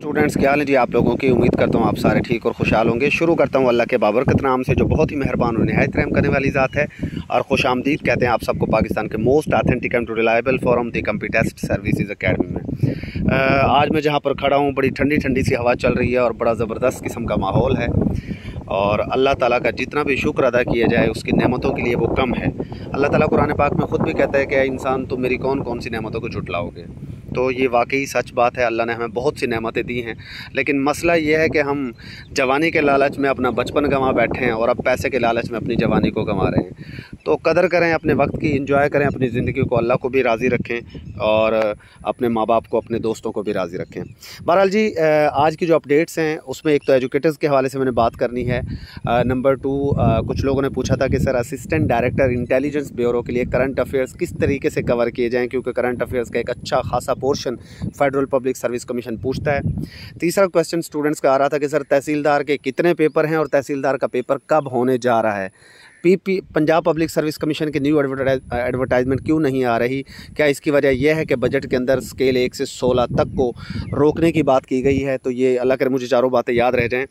Students क्या है जी आप लोगों की? उम्मीद करता हूँ आप सारे ठीक और खुशहाल होंगे। शुरू करता हूँ अल्लाह के बाबरकत नाम से, जो बहुत ही मेहरबान और नहायत रहम करने वाली ज़ात है और खुश आमदीद कहते हैं आप सबको पाकिस्तान के most authentic and reliable forum the Computest services academy में। आज मैं जहाँ पर खड़ा हूँ, बड़ी ठंडी ठंडी सी हवा चल रही है और बड़ा ज़बरदस्त किस्म का माहौल है और अल्लाह ताला का जितना भी शुक्र अदा किया जाए, उसकी नेमतों के लिए वो कम है। अल्लाह ताला कुरान पाक में ख़ुद भी कहता है कि इंसान, तुम मेरी कौन कौन सी नेमतों को जुटलाओगे? तो ये वाकई सच बात है, अल्लाह ने हमें बहुत सी नहमतें दी हैं। लेकिन मसला ये है कि हम जवानी के लालच में अपना बचपन गंवा बैठे हैं और अब पैसे के लालच में अपनी जवानी को गंवा रहे हैं। तो कदर करें अपने वक्त की इंजॉय करें अपनी ज़िंदगी को, अल्लाह को भी राज़ी रखें और अपने माँ बाप को, अपने दोस्तों को भी राज़ी रखें। बहरहाल जी आज की जो अपडेट्स हैं, उसमें एक तो एजुकेटर्स के हवाले से मैंने बात करनी है। नंबर टू कुछ लोगों ने पूछा था कि, sir assistant director intelligence bureau के लिए करंट अफेयर्स किस तरीके से कवर किए जाएँ? क्योंकि करंट अफेयर्स का एक अच्छा खासा portion federal public service commission पूछता है। तीसरा क्वेश्चन स्टूडेंट्स का आ रहा था कि, सर, तहसीलदार के कितने पेपर हैं और तहसीलदार का पेपर कब होने जा रहा है? PP, Punjab public service commission की न्यू एडवर्टाइजमेंट क्यों नहीं आ रही? क्या इसकी वजह यह है कि बजट के अंदर स्केल एक से सोलह तक को रोकने की बात की गई है? तो ये अल्लाह करे मुझे चारों बातें याद रह जाएँ।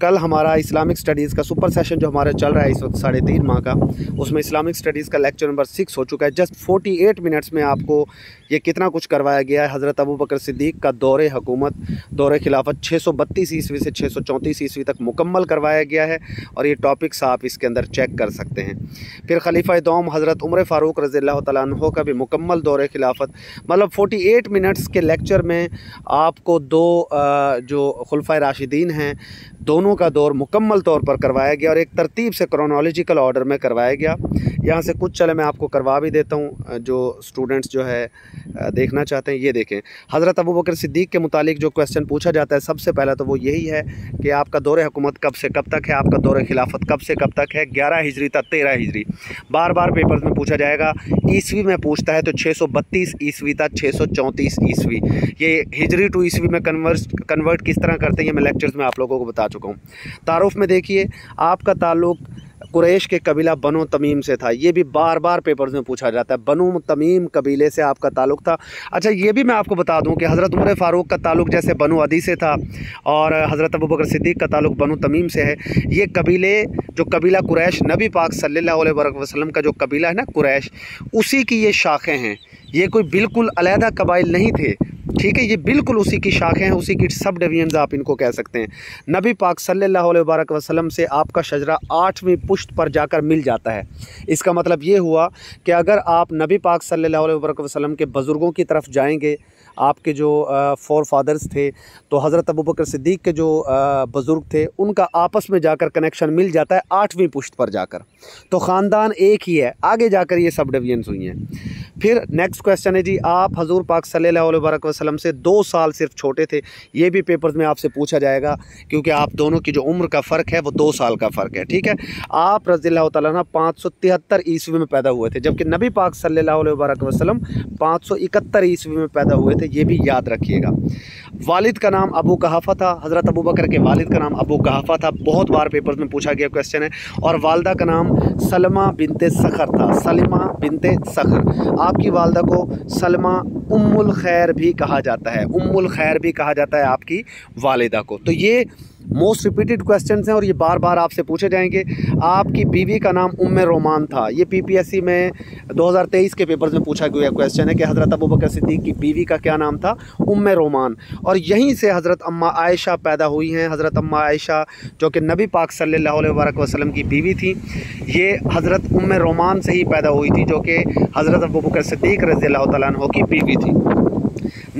कल हमारा इस्लामिक स्टडीज़ का सुपर सेशन जो हमारा चल रहा है इस वक्त साढ़े तीन माह का, उसमें इस्लामिक स्टडीज़ का लेक्चर नंबर सिक्स हो चुका है। जस्ट फोर्टी एट मिनट्स में आपको ये कितना कुछ करवाया गया है? हज़रत अबू बकर सिद्दीक का दौरे हकूमत, दौरे खिलाफत छः सौ बत्तीस ईस्वी से छः सौ चौंतीस ईस्वी तक मुकम्मल करवाया गया है। और ये टॉपिक्स आप इसके अंदर चेक कर सकते हैं। फिर खलीफा दोम हज़रत उम्र फ़ारूक रज़ी तु का भी मुकम्मल दौरे खिलाफत मतलब 48 मिनट्स के लेक्चर में आपको दो जो खुलफ़ा राशिदीन हैं, दोनों का दौर मुकम्मल तौर पर करवाया गया और एक तरतीब से क्रोनोलॉजिकल ऑर्डर में करवाया गया। यहाँ से कुछ चले मैं आपको करवा भी देता हूँ जो स्टूडेंट्स जो है देखना चाहते हैं, ये देखें। हज़रत अबू बकर सिद्दीक के मुतालिक जो क्वेश्चन पूछा जाता है, सबसे पहला तो वो यही है कि आपका दौर हुकूमत कब से कब तक है, आपका दौर खिलाफत कब से कब तक है ग्यारह हिजरी तक तेरह हिजरी। बार बार पेपर्स में पूछा जाएगा, ईस्वी में पूछता है तो छः सौ बत्तीस ईस्वी तक छः सौ चौंतीस ईस्वी। ये हिजरी टू ईस्वी में कन्वर्स कन्वर्ट किस तरह करते हैं मैं लेक्चर्स में आप लोगों को बता चुका हूँ। तारुफ में देखिए, आपका ताल्लुक़ कुरैश के कबीला बनो तमीम से था। ये भी बार बार पेपर्स में पूछा जाता है, बनो तमीम कबीले से आपका ताल्लुक़ था। अच्छा ये भी मैं आपको बता दूँ कि हज़रत उमर फ़ारूक का ताल्लुक़ जैसे बनो अदी से था और हज़रत अबू बकर सिद्दीक का ताल्लुक़ बनो तमीम से है। ये कबीले, जो कबीला कुरैश नबी पाक सल्ला वसलम का जो कबीला है ना कुरैश, उसी की ये शाखें हैं। ये कोई बिल्कुल अलहदा कबाइल नहीं थे। ठीक है, ये बिल्कुल उसी की शाखें हैं, उसी की सब डिवीज़न आप इनको कह सकते हैं। नबी पाक सल्लल्लाहु अलैहि वसल्लम से आपका शजरा आठवीं पुश्त पर जाकर मिल जाता है। इसका मतलब ये हुआ कि अगर आप नबी पाक सल्लल्लाहु अलैहि वसल्लम के बुज़ुर्गों की तरफ़ जाएँगे आपके जो फ़ोर फादर्स थे तो हज़रत अबू बकर सिद्दीक के जो बुज़ुर्ग थे, उनका आपस में जाकर कनेक्शन मिल जाता है आठवीं पुश्त पर जाकर। तो ख़ानदान एक ही है, आगे जाकर ये सब डिवीजन्स हुई हैं। फिर नेक्स्ट क्वेश्चन है जी, आप हजूर पाक सल्लल्लाहु अलैहि वसल्लम से दो साल सिर्फ़ छोटे थे, ये भी पेपर्स में आपसे पूछा जाएगा, क्योंकि आप दोनों की जो उम्र का फ़र्क है, वो दो साल का फ़र्क है, ठीक है? आप रज़ी तला पाँच सौ तिहत्तर ईस्वी में पैदा हुए थे, जबकि नबी पाक सल्लल्लाहु अलैहि वसल्लम पाँच सौ इकहत्तर ईस्वी में पैदा हुए थे ये भी याद रखिएगा। वालिद का नाम अबू कहाफ़ा था, हज़रत अबू बकर के वालिद का नाम अबू कहाफ़ा था। बहुत बार पेपर्स में पूछा गया क्वेश्चन है। और वालदा का नाम सलमा बिनते सखर था। सलमा बिनते सखर। आपकी वालदा को सलमा उम्मुल खैर भी कहा जाता है। उम्मुल खैर भी कहा जाता है आपकी वालदा को। तो ये मोस्ट रिपीटेड क्वेश्चंस हैं और ये बार बार आपसे पूछे जाएँगे। आपकी बीवी का नाम उम रोमान था। ये पीपीएससी में 2023 के पेपर्स में पूछा गया क्वेश्चन है कि हज़रत अबू बकर सिद्दीक की बीवी का क्या नाम था? उम रोमान। और यहीं से हज़रत अम्मा आयशा पैदा हुई हैं। हज़रत अम्मा आयशा, जो कि नबी पाक सल्लल्लाहु अलैहि वसल्लम की बीवी थी, ये हज़रत उम रोमान से ही पैदा हुई थी, जो कि हज़रत अबू बकर सिद्दीक रज़ी अल्लाह की बीवी थी।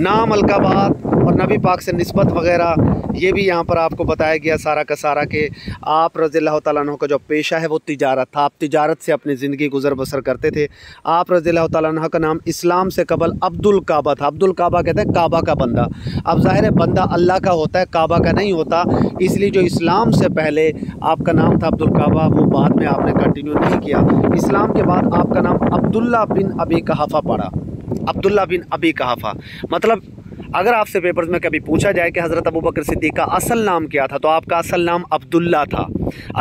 नाम अलकाबाद और नबी पाक से नस्बत वगैरह, ये भी यहाँ पर आपको बताया गया सारा का सारा कि आप रज़ी तु का जो पेशा है वो तिजारत था। आप तिजारत से अपनी ज़िंदगी गुजर बसर करते थे। आप रज़ी तु का नाम इस्लाम से कबल अब्दुल काबा था। अब्दुल काबा कहते हैं काबा का बंदा। अब ज़ाहिर है बंदा अल्लाह का होता है, काबा का नहीं होता। इसलिए जो इस्लाम से पहले आपका नाम था अब्दुल काबा, वो बाद में आपने कंटिन्यू नहीं किया। इस्लाम के बाद आपका नाम अब्दुल्ला बिन अबी कहाफ़ा पड़ा। अब्दुल्ला बिन अबी कहाफ़ा। मतलब अगर आपसे पेपर्स में कभी पूछा जाए कि हज़रत अबू बकर सिद्दीक का असल नाम क्या था तो आपका असल नाम अब्दुल्ला था।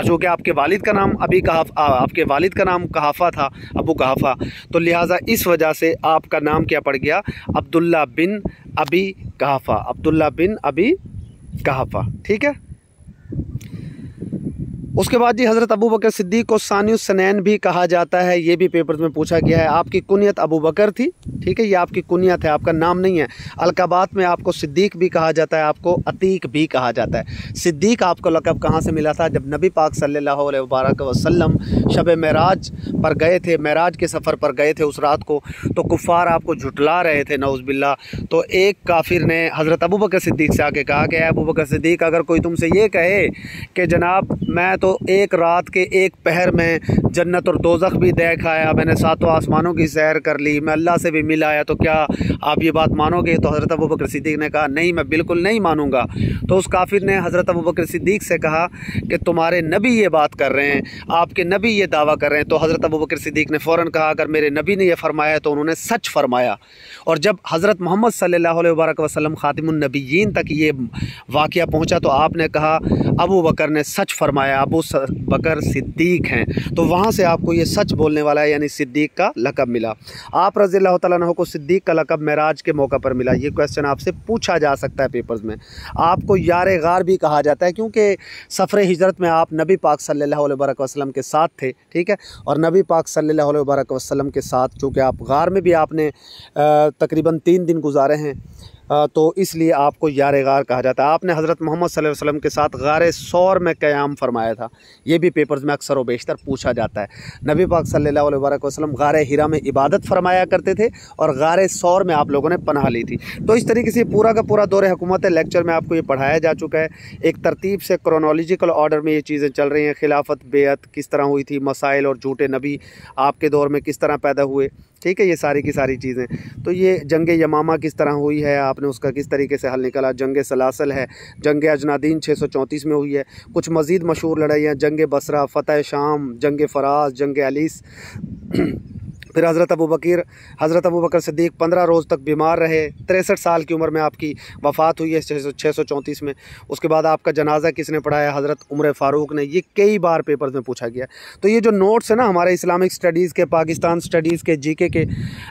चूँकि आपके वालिद का नाम अभी कहाफ आपके वालिद का नाम कहाफ़ा था, अबू कहाफ़ा। तो लिहाजा इस वजह से आपका नाम क्या पड़ गया? अब्दुल्ला बिन अबी कहाफ़ा। अब्दुल्ला बिन अबी कहाफ़ा। ठीक है? उसके बाद जी हज़रत अबू बकर सिद्दीक को सनैन भी कहा जाता है, ये भी पेपर्स में पूछा गया है, आपकी कुनियत अबू बकर थी? ठीक है, ये आपकी कुनियत है, आपका नाम नहीं है। अलकाबात में आपको सिद्दीक भी कहा जाता है, आपको अतीक भी कहा जाता है। सिद्दीक आपको लकब कहाँ से मिला था? जब नबी पाक सल्लल्लाहु अलैहि वसल्लम शब मराज पर गए थे, मराज के सफ़र पर गए थे उस रात को तो कुफ़ार आपको झुटला रहे थे नौज़बिल्ला तो एक काफिर ने हज़रत अबू बकर सिद्दीक से आके कहा कि अबू बकर सिद्दीक, अगर कोई तुमसे ये कहे कि जनाब, मैं तो एक रात के एक पहर में जन्नत और दोजख भी देख आया मैंने सातों आसमानों की सैर कर ली। मैं अल्लाह से भी मिल आया। तो क्या आप ये बात मानोगे? तो हज़रत अबू बकर सिद्दीक ने कहा, नहीं, मैं बिल्कुल नहीं मानूँगा। तो उस काफिर ने हज़रत अबू बकर सिद्दीक से कहा कि, तुम्हारे नबी ये बात कर रहे हैं। आपके नबी ये दावा कर रहे हैं। तो हज़रत अबू बकर सिद्दीक ने फ़ौर कहा, अगर मेरे नबी ने यह फरमाया तो उन्होंने सच फरमाया। और जब हज़रत मोहम्मद सल्लल्लाहु अलैहि वसल्लम ख़ातिमुन्नबीयीन तक ये वाक़ पहुँचा तो आपने कहा, अबू बकर ने सच फरमाया। अबू बकर सिद्दीक हैं। तो वहाँ से आपको ये सच बोलने वाला है, यानी सिद्दीक का लकब मिला। आप रज़ी तु को सिद्दीक का लकब महराज के मौका पर मिला। ये क्वेश्चन आपसे पूछा जा सकता है पेपर्स में। आपको यार गार भी कहा जाता है, क्योंकि सफ़र हिजरत में आप नबी पाक सल्लल्लाहु अलैहि वसल्लम के साथ थे, ठीक है? और नबी पाक सल्लल्लाहु अलैहि वसल्लम के साथ, चूँकि आप गार में भी आपने तकरीबन तीन दिन गुजारे हैं तो इसलिए आपको यार गार कहा जाता है। आपने हज़रत मोहम्मद सल्लल्लाहु वसल्लम के साथ गार सौर में क़याम फरमाया था। ये भी पेपर्स में अक्सर व बेशतर पूछा जाता है। नबी पाक सल्लल्लाहु अलैहि वसल्लम गार हिरा में इबादत फरमाया करते थे और गार सौर में आप लोगों ने पनाह ली थी। तो इस तरीके से पूरा का पूरा दौर हुकूमत लेक्चर में आपको ये पढ़ाया जा चुका है। एक तरतीब से क्रोनोलॉजिकल ऑर्डर में ये चीज़ें चल रही हैं। खिलाफत बेत किस तरह हुई थी? मसाइल और झूठे नबी आपके दौर में किस तरह पैदा हुए? ठीक है, ये सारी की सारी चीज़ें। तो ये जंग यमामा किस तरह हुई है? आपने उसका किस तरीके से हल निकाला? जंग सलासल है, जंग अजनादीन छः सौ चौंतीस में हुई है। कुछ मज़ीद मशहूर लड़ाइयाँ, जंग बसरा, फ़तेह शाम, जंग फराज, जंग अलीस। फिर हज़रत अबू बकर, हज़रत अबू बकर सदीक पंद्रह रोज़ तक बीमार रहे, तिरसठ साल की उम्र में आपकी वफ़ात हुई है छः सौ चौंतीस में। उसके बाद आपका जनाजा किसने पढ़ाया? हज़रत उम्र फ़ारूक ने। ये कई बार पेपर में पूछा गया। तो ये जो नोट्स है ना हमारे इस्लामिक स्टडीज़ के पाकिस्तान स्टडीज़ के जी के,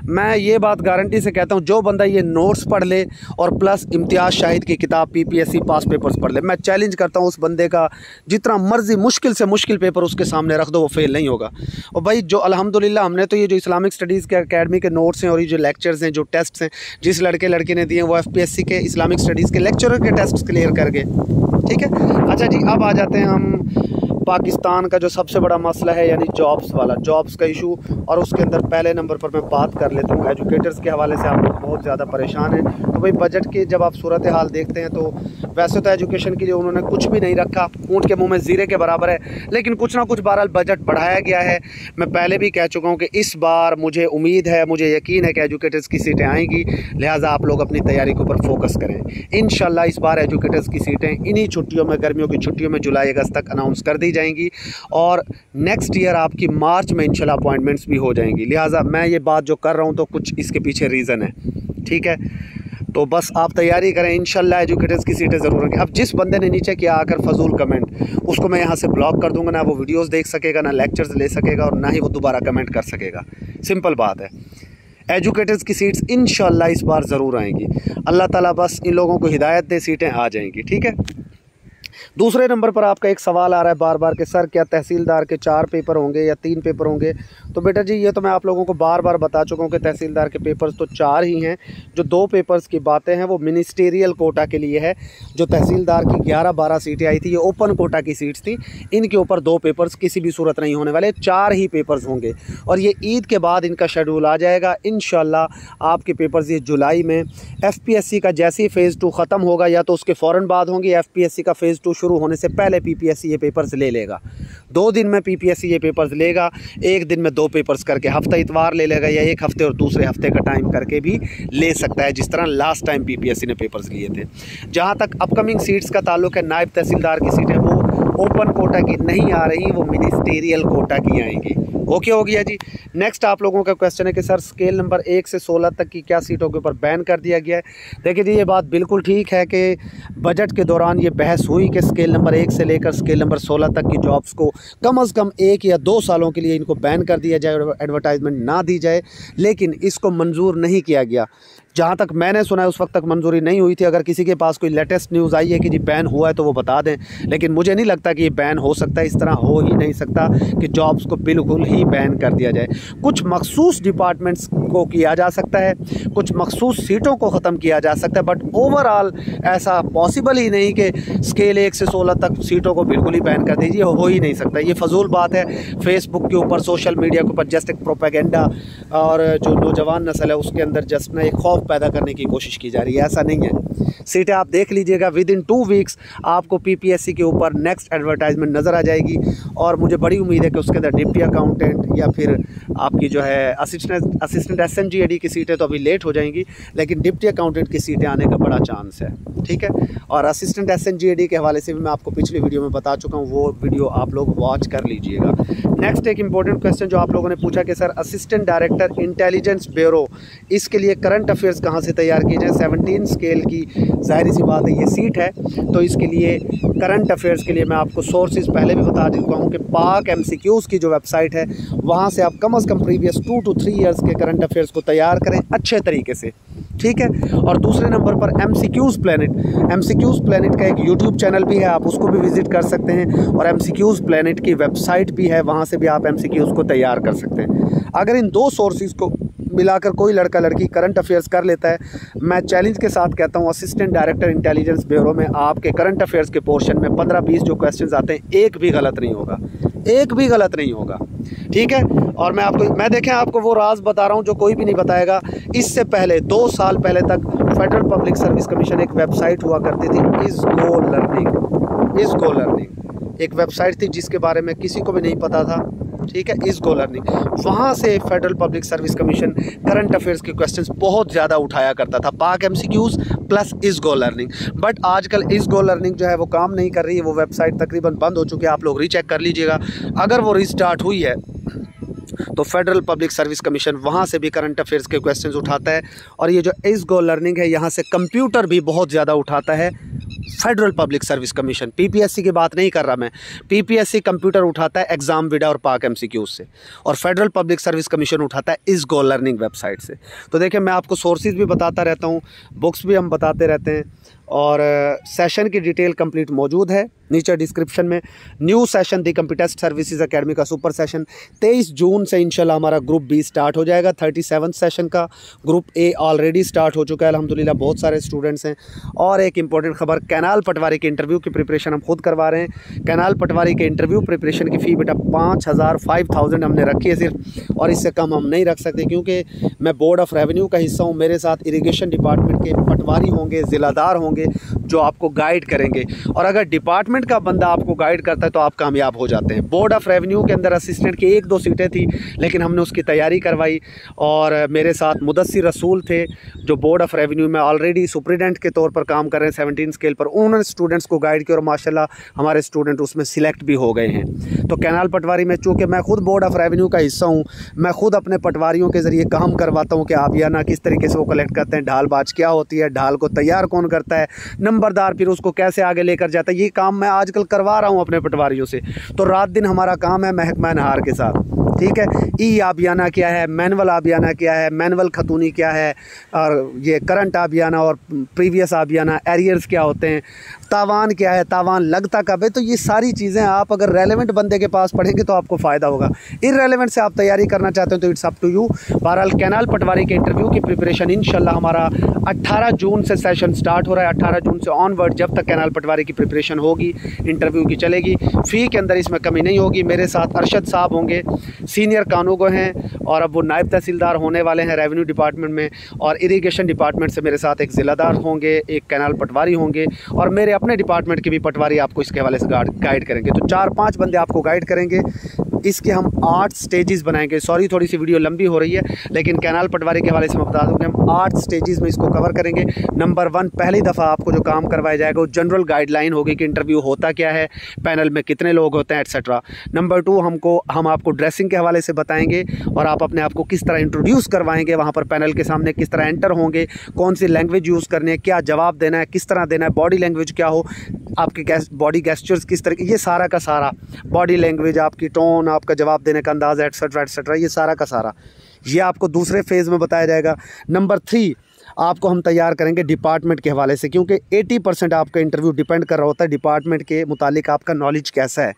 मैं ये बात गारंटी से कहता हूँ, जो बंदा ये नोट्स पढ़ ले और प्लस इम्तियाज़ शाहिद की किताब P P S C past papers पढ़ ले, मैं चैलेंज करता हूँ उस बंदे का, जितना मर्ज़ी मुश्किल से मुश्किल पेपर उसके सामने रख दो, वो फेल नहीं होगा। और भाई जो अलहमदिल्ला हमने तो ये जो इस्लामिक स्टडीज़ के अकेडमी के नोट्स हैं और ये जो लेक्चर्स हैं, जो टेस्ट हैं, जिस लड़के लड़के ने दिए वो एफपीएससी के इस्लामिक स्टडीज़ के लेक्चर के टेस्ट क्लियर कर गए ठीक है? अच्छा जी, अब आ जाते हैं हम पाकिस्तान का जो सबसे बड़ा मसला है, यानी जॉब्स वाला। जॉब्स का इशू और उसके अंदर पहले नंबर पर मैं बात कर लेता हूँ। एजुकेटर्स के हवाले से आप लोग बहुत ज़्यादा परेशान हैं। तो भाई बजट की जब आप सूरत हाल देखते हैं तो वैसे तो एजुकेशन के लिए उन्होंने कुछ भी नहीं रखा। ऊँट के मुँह में ज़ीरे के बराबर है। लेकिन कुछ ना कुछ बहरहाल बजट बढ़ाया गया है। मैं पहले भी कह चुका हूँ कि इस बार मुझे उम्मीद है, मुझे यकीन है कि एजुकेटर्स की सीटें आएँगी। लिहाजा आप लोग अपनी तैयारी के ऊपर फोकस करें। इन इस बार एजुकेटर्स की सीटें इन्हीं छुट्टियों में, गर्मियों की छुट्टियों में जुलाई अगस्त तक अनाउंस कर दी जाएँगी और नेक्स्ट ईयर आपकी मार्च में इंशाल्लाह अपॉइंटमेंट्स भी हो जाएँगी। लिहाजा मैं ये बात जो कर रहा हूँ तो कुछ इसके पीछे रीज़न है। ठीक है? तो बस आप तैयारी करें इन एजुकेटर्स की सीटें ज़रूर रखें अब जिस बंदे ने नीचे किया, आकर फजूल कमेंट उसको मैं यहाँ से ब्लॉक कर दूँगा, ना वो वीडियोज़ देख सकेगा, ना लेक्चर्स ले सकेगा और ना ही वो दोबारा कमेंट कर सकेगा। सिंपल बात है। एजुकेटर्स की सीट्स इन इस बार ज़रूर आएँगी। अल्लाह ताला बस इन लोगों को हिदायत दे, सीटें आ जाएँगी। ठीक है? दूसरे नंबर पर आपका एक सवाल आ रहा है बार बार कि, सर, क्या तहसीलदार के चार पेपर होंगे या तीन पेपर होंगे? तो बेटा जी, ये तो मैं आप लोगों को बार बार बता चुका हूँ कि तहसीलदार के पेपर्स तो चार ही हैं। जो दो पेपर्स की बातें हैं, वो मिनिस्टेरियल कोटा के लिए है, जो तहसीलदार की ग्यारह बारह सीटें आई थी, ये ओपन कोटा की सीट्स थी। इनके ऊपर दो पेपर्स किसी भी सूरत नहीं होने वाले, चार ही पेपर्स होंगे। और ये ईद के बाद इनका शेड्यूल आ जाएगा इन आपके पेपर्स ये जुलाई में। एफपीएससी का जैसे ही फ़ेज़ टू ख़त्म होगा, या तो उसके फ़ौर बाद होंगे एफ़ का फ़ेज़ टू शुरू होने से पहले पीपीएससी ये पेपर्स ले लेगा। दो दिन में पीपीएससी ये पेपर्स लेगा, एक दिन में दो पेपर्स करके हफ़्ता इतवार ले लेगा या एक हफ़्ते और दूसरे हफ़्ते का टाइम करके भी ले सकता है, जिस तरह लास्ट टाइम पीपीएससी ने पेपर्स लिए थे। जहाँ तक अपकमिंग सीट्स का ताल्लुक है, नायब तहसीलदार की सीटें वो ओपन कोटा की नहीं आ रही, वो मिनिस्टेरियल कोटा की आएँगी। ओके, हो गया जी। नेक्स्ट आप लोगों का क्वेश्चन है कि सर स्केल नंबर एक से सोलह तक की क्या सीटों के ऊपर बैन कर दिया गया है? देखिए जी, ये बात बिल्कुल ठीक है कि बजट के दौरान ये बहस हुई कि स्केल नंबर एक से लेकर स्केल नंबर सोलह तक की जॉब्स को कम अज़ कम एक या दो सालों के लिए इनको बैन कर दिया जाए एडवर्टाइजमेंट ना दी जाए। लेकिन इसको मंजूर नहीं किया गया। जहाँ तक मैंने सुना है, उस वक्त तक मंजूरी नहीं हुई थी। अगर किसी के पास कोई लेटेस्ट न्यूज़ आई है कि जी बैन हुआ है तो वो बता दें। लेकिन मुझे नहीं लगता कि ये बैन हो सकता है, इस तरह हो ही नहीं सकता कि जॉब्स को बिल्कुल ही बैन कर दिया जाए। कुछ मखसूस डिपार्टमेंट्स को किया जा सकता है, कुछ मखसूस सीटों को ख़त्म किया जा सकता है बट ओवरऑल ऐसा पॉसिबल ही नहीं कि स्केल एक से सोलह तक सीटों को बिल्कुल ही बैन कर दीजिए हो ही नहीं सकता। ये फजूल बात है फेसबुक के ऊपर सोशल मीडिया के ऊपर जस्ट एक प्रोपेगेंडा और जो नौजवान नस्ल है, उसके अंदर जस्ट ना एक खौफ पैदा करने की कोशिश की जा रही है, ऐसा नहीं है। सीटें आप देख लीजिएगा विद इन टू वीक्स आपको पीपीएससी के ऊपर नेक्स्ट एडवर्टाइजमेंट नज़र आ जाएगी और मुझे बड़ी उम्मीद है कि उसके अंदर डिप्टी अकाउंटेंट या फिर आपकी जो है assistant assistant S N G A D की सीटें तो अभी लेट हो जाएँगी, लेकिन डिप्टी अकाउंटेंट की सीटें आने का बड़ा चांस है, ठीक है? और असिस्टेंट एस के हवाले से भी मैं आपको पिछली वीडियो में बता चुका हूँ, वो वीडियो आप लोग वॉच कर लीजिएगा। नेक्स्ट एक इंपॉर्टेंट क्वेश्चन जो आप लोगों ने पूछा कि, sir assistant director intelligence bureau इसके लिए करंट अफेयर्स कहाँ से तैयार किए जाए? सेवनटीन स्केल की ज़ाहिर सी बात है, ये सीट है। तो इसके लिए करंट अफेयर्स के लिए मैं आपको सोर्सेज पहले भी बता चुका हूँ कि पाक एम की जो वेबसाइट है, वहाँ से आप कम अज़ कम previous two two three years के करंट अफेयर्स को तैयार करें अच्छे तरीके से। ठीक है? और दूसरे नंबर पर M C Qs planet M C Qs planet का एक यूट्यूब चैनल भी है, आप उसको भी विज़िट कर सकते हैं। और एम सी क्यूज़ प्लानट की वेबसाइट भी है, वहाँ से भी आप एम सी क्यूज़ को तैयार कर सकते हैं। अगर इन दो सोर्सेज को मिलाकर कोई लड़का लड़की करंट अफेयर्स कर लेता है। मैं चैलेंज के साथ कहता हूँ असिस्टेंट डायरेक्टर इंटेलिजेंस ब्यूरो में आपके करंट अफेयर्स के पोर्शन में पंद्रह बीस जो क्वेश्चन आते हैं, एक भी गलत नहीं होगा। एक भी गलत नहीं होगा। ठीक है? और मैं आपको, मैं देखें, आपको वो राज बता रहा हूँ जो कोई भी नहीं बताएगा। इससे पहले, दो साल पहले तक फेडरल पब्लिक सर्विस कमीशन एक वेबसाइट हुआ करती थी is go learning is go learning एक वेबसाइट थी जिसके बारे में किसी को भी नहीं पता था। ठीक है इस गो लर्निंग वहाँ से federal public service commission current affairs के क्वेश्चंस बहुत ज़्यादा उठाया करता था पाक एम प्लस इस गो लर्निंग बट आजकल इस गो लर्निंग जो है वो काम नहीं कर रही है, वो वेबसाइट तकरीबन बंद हो चुकी है, आप लोग रीचेक कर लीजिएगा। अगर वो रिस्टार्ट हुई है तो फेडरल पब्लिक सर्विस कमीशन वहाँ से भी करंट अफेयर्स के क्वेश्चंस उठाता है। और ये जो इस गो लर्निंग है, यहाँ से कंप्यूटर भी बहुत ज़्यादा उठाता है। Federal public service commission PPSC की बात नहीं कर रहा मैं। पीपीएससी कंप्यूटर उठाता है एग्ज़ाम विडा और पाक एमसीक्यूज से। और फेडरल पब्लिक सर्विस कमीशन उठाता है इस गो लर्निंग वेबसाइट से। तो देखिए, मैं आपको सोर्सेज भी बताता रहता हूँ बुक्स भी हम बताते रहते हैं। और सेशन की डिटेल कंप्लीट मौजूद है। नीचे डिस्क्रिप्शन में new session the Computest services academy का सुपर सेशन 23 जून से इंशाल्लाह हमारा ग्रुप बी स्टार्ट हो जाएगा। थर्टी सेशन का ग्रुप ए ऑलरेडी स्टार्ट हो चुका है। अलहमदिल्ला बहुत सारे स्टूडेंट्स हैं। और एक इंपॉर्टेंट खबर, कैनाल पटवारी के इंटरव्यू की प्रिपरेशन हम खुद करवा रहे हैं। कैनाल पटवारी के इंटरव्यू प्रिपरेशन की फ़ी बेटा पाँच हज़ार फाइव थाउज़ेंड हमने रखी है सिर्फ़। और इससे कम हम नहीं रख सकते क्योंकि मैं बोर्ड ऑफ़ रेवेन्यू का हिस्सा हूँ। मेरे साथ इरीगेशन डिपार्टमेंट के पटवारी होंगे, ज़िलादार होंगे। जो आपको गाइड करेंगे। और अगर डिपार्टमेंट का बंदा आपको गाइड करता है तो आप कामयाब हो जाते हैं। बोर्ड ऑफ़ रेवेन्यू के अंदर असिस्टेंट की एक दो सीटें थी, लेकिन हमने उसकी तैयारी करवाई। और मेरे साथ मुदसर रसूल थे, जो बोर्ड ऑफ़ रेवेन्यू में ऑलरेडी सुप्रिटेंडेंट के तौर पर काम कर रहे हैं सेवनटीन स्केल पर। उन्होंने स्टूडेंट्स को गाइड किया और माशाला हमारे स्टूडेंट उसमें सिलेक्ट भी हो गए हैं। तो कैनाल पटवारी में, चूँकि मैं खुद बोर्ड ऑफ़ रेवेन्यू का हिस्सा हूँ, मैं खुद अपने पटवारियों के ज़रिए काम करवाता हूँ कि आप या ना किस तरीके से वो कलेक्ट करते हैं, ढाल बाज क्या होती है, ढाल को तैयार कौन करता है नंबरदार फिर उसको कैसे आगे लेकर जाता है? ये काम मैं आजकल करवा रहा हूँ अपने पटवारियों से। तो रात दिन हमारा काम है महकमा नहार के साथ, ठीक है? ई आबियाना क्या है, मैनुअल आबियाना क्या है, मैनुअल खतूनी क्या है, और ये करंट आबियाना और प्रीवियस आबियाना एरियर्स क्या होते हैं, तावान क्या है, तावान लगता कब है? तो ये सारी चीज़ें आप अगर रेलेवेंट बंदे के पास पढ़ेंगे तो आपको फ़ायदा होगा। इरेलीवेंट से आप तैयारी करना चाहते हैं तो इट्स अप टू यू बहरहाल, कैनाल पटवारी के इंटरव्यू की प्रिपरेशन इन हमारा अट्ठारह जून से सेशन स्टार्ट हो रहा है। अट्ठारह जून से ऑनवर्ड जब तक कैनाल पटवारी की प्रिपरेशन होगी इंटरव्यू की चलेगी। फ़ी के अंदर इसमें कमी नहीं होगी। मेरे साथ अरशद साहब होंगे सीनियर कानूगो हैं और अब वो नायब तहसीलदार होने वाले हैं रेवेन्यू डिपार्टमेंट में और इरीगेशन डिपार्टमेंट से मेरे साथ एक ज़िलादार होंगे, एक कैनाल पटवारी होंगे और मेरे अपने डिपार्टमेंट के भी पटवारी आपको इसके हवाले से गाइड करेंगे। तो चार पाँच बंदे आपको गाइड करेंगे। इसके हम आठ स्टेजेस बनाएँगे। सॉरी थोड़ी सी वीडियो लंबी हो रही है, लेकिन कैनाल पटवारी के हवाले से मैं बता दूँ कि हम आठ स्टेजेस में इसको कवर करेंगे। नंबर वन पहली दफ़ा आपको जो काम करवाया जाएगा, वो जनरल गाइडलाइन होगी कि इंटरव्यू होता क्या है पैनल में कितने लोग होते हैं एट्सट्रा नंबर टू हमको, हम आपको ड्रेसिंग के हवाले से बताएँगे और आप अपने आप को किस तरह इंट्रोड्यूस करवाएँगे, वहाँ पर पैनल के सामने किस तरह एंटर होंगे, कौन सी लैंग्वेज यूज़ करनी है, क्या जवाब देना है, किस तरह देना है बॉडी लैंग्वेज क्या हो आपके गैस बॉडी गेस्चर्स किस तरह ये सारा का सारा बॉडी लैंग्वेज आपकी टोन आपका जवाब देने का अंदाज़ एट्सट्रा एट्सट्रा ये सारा का सारा। ये आपको दूसरे फ़ेज़ में बताया जाएगा। नंबर थ्री आपको हम तैयार करेंगे डिपार्टमेंट के हवाले से, क्योंकि 80 परसेंट आपका इंटरव्यू डिपेंड कर रहा होता है। डिपार्टमेंट के मुतालिक आपका नॉलेज कैसा है?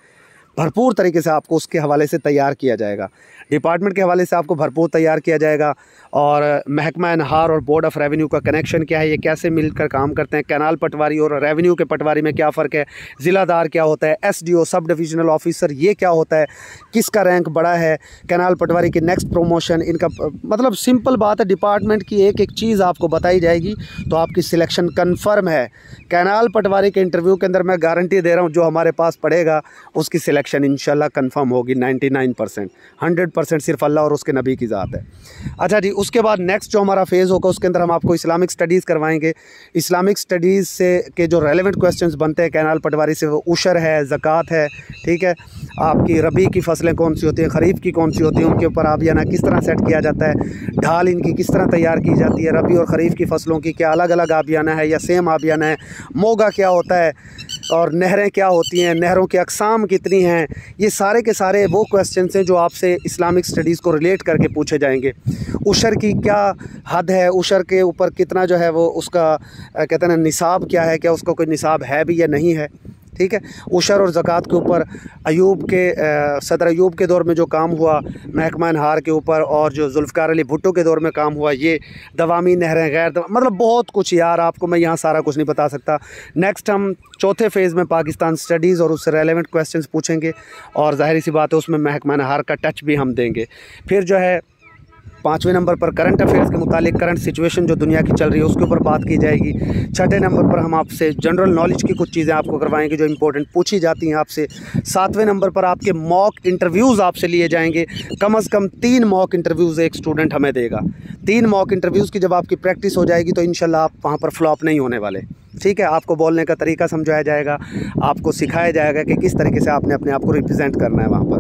भरपूर तरीके से आपको उसके हवाले से तैयार किया जाएगा। डिपार्टमेंट के हवाले से आपको भरपूर तैयार किया जाएगा। और महकमा नहार और बोर्ड ऑफ़ रेवेन्यू का कनेक्शन क्या है, ये कैसे मिलकर काम करते हैं, कैनाल पटवारी और रेवेन्यू के पटवारी में क्या फ़र्क है ज़िलादार क्या होता है, एसडीओ, सब डिविजनल ऑफिसर, ये क्या होता है, किसका रैंक बड़ा है, कैनाल पटवारी की नेक्स्ट प्रोमोशन, इनका मतलब सिंपल बात है, डिपार्टमेंट की एक एक चीज़ आपको बताई जाएगी तो आपकी सिलेक्शन कन्फर्म है। कैनाल पटवारी के इंटरव्यू के अंदर मैं गारंटी दे रहा हूँ, जो हमारे पास पड़ेगा, उसकी सिलेक्शन इनशाला कन्फर्म होगी ninety nine percent hundred percent सिर्फ़ अल्लाह और उसके नबी की ज़ात है। अच्छा जी, उसके बाद नेक्स्ट जो हमारा फ़ेज़ होगा, उसके अंदर हम आपको इस्लामिक स्टडीज़ करवाएँगे। इस्लामिक स्टडीज़ से के जो रेलिवेंट क्वेश्चन बनते हैं, कैनाल पटवारी से, वो उशर है, ज़क़़त है, ठीक है? आपकी रबी की फ़सलें कौन सी होती हैं, ख़रीफ की कौन सी होती हैं, उनके ऊपर आप ना किस तरह सेट किया जाता है? ढाल इनकी किस तरह तैयार की जाती है? रबी और ख़रीफ की फ़सलों की क्या अलग अलग आबियाना है या सेम आबियाना है? मोगा क्या होता है? और नहरें क्या होती हैं, नहरों की अकसाम कितनी हैं, ये सारे के सारे वो क्वेश्चन हैं जो आपसे इस्लामिक स्टडीज़ को रिलेट करके पूछे जाएँगे। उशर की क्या हद है, उशर के ऊपर कितना जो है वो उसका कहते हैं ना, निसाब क्या है, क्या उसका कोई निसाब है भी या नहीं है? ठीक है? उशर और ज़क़़त के ऊपर अयूब के सदर अयूब के दौर में जो काम हुआ महकमा हार के ऊपर और जो जुल्फ़ार अली भुट्टो के दौर में काम हुआ ये दवामी नहरें गैर दवा, मतलब बहुत कुछ यार आपको मैं यहाँ सारा कुछ नहीं बता सकता। नेक्स्ट हम चौथे फ़ेज़ में पाकिस्तान स्टडीज़ और उससे रेलिवेंट क्वेश्चन पूछेंगे और ज़ाहिर सी बात है उसमें महकमा हार का टच भी हम देंगे। फिर जो है पाँचवें नंबर पर करंट अफेयर्स के मुतालिक करंट सिचुएशन जो दुनिया की चल रही है, उसके ऊपर बात की जाएगी। छठे नंबर पर हम आपसे जनरल नॉलेज की कुछ चीज़ें आपको करवाएँगे जो इंपॉर्टेंट पूछी जाती हैं आपसे। सातवें नंबर पर आपके मॉक इंटरव्यूज़ आपसे लिए जाएँगे। कम अज़ कम तीन मॉक इंटरव्यूज़ एक स्टूडेंट हमें देगा। तीन मॉक इंटरव्यूज़ की जब आपकी प्रैक्टिस हो जाएगी तो इन आप वहाँ पर फ्लॉप नहीं होने वाले। ठीक है? आपको बोलने का तरीका समझाया जाएगा, आपको सिखाया जाएगा कि किस तरीके से आपने अपने आप को रिप्रेजेंट करना है वहाँ पर।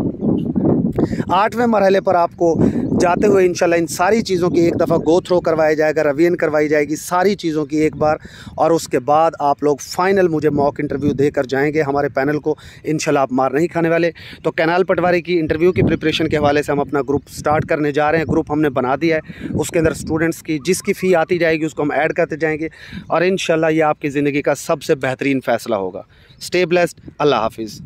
आठवें मरहले पर आपको जाते हुए इंशाल्लाह इन सारी चीज़ों की एक दफ़ा गो थ्रो करवाया जाएगा, रवीन करवाई जाएगी सारी चीज़ों की एक बार और उसके बाद आप लोग फाइनल मुझे मॉक इंटरव्यू देकर जाएँगे हमारे पैनल को। इंशाल्लाह आप मार नहीं खाने वाले। तो कैनाल पटवारी की इंटरव्यू की प्रिपरेशन के हवाले से हम अपना ग्रुप स्टार्ट करने जा रहे हैं। ग्रुप हमने बना दिया है। उसके अंदर स्टूडेंट्स की जिसकी फ़ी आती जाएगी उसको हम ऐड करते जाएँगे और इन ये आपकी ज़िंदगी का सबसे बेहतरीन फ़ैसला होगा। Stay blessed. अल्लाह हाफिज़।